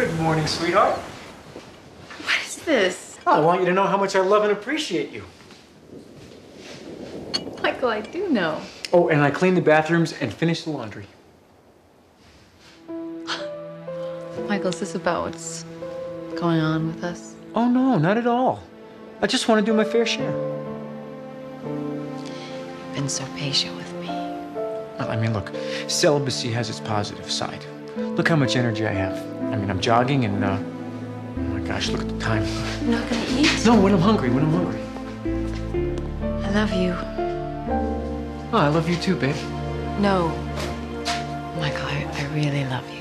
Good morning, sweetheart. What is this? Oh, I want you to know how much I love and appreciate you. Michael, I do know. Oh, and I cleaned the bathrooms and finished the laundry. Michael, is this about what's going on with us? Oh, no, not at all. I just want to do my fair share. You've been so patient with me. Well, I mean, look, celibacy has its positive side. Look how much energy I have. I mean, I'm jogging and, uh, oh my gosh, look at the time. You're not gonna eat? No, when I'm hungry, when I'm hungry. I love you. Oh, I love you too, babe. No. Michael, I, I really love you.